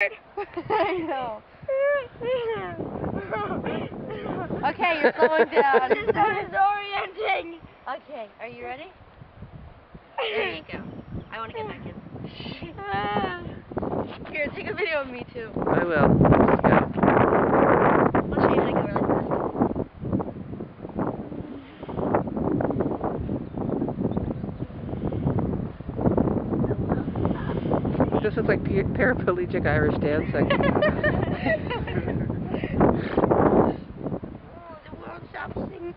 I know. Okay, you're slowing down. This is disorienting. Okay, are you ready? There you go. I want to get back in. Here, take a video of me too. I will. This is like paraplegic Irish dancing. oh, the world stops singing.